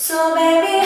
So baby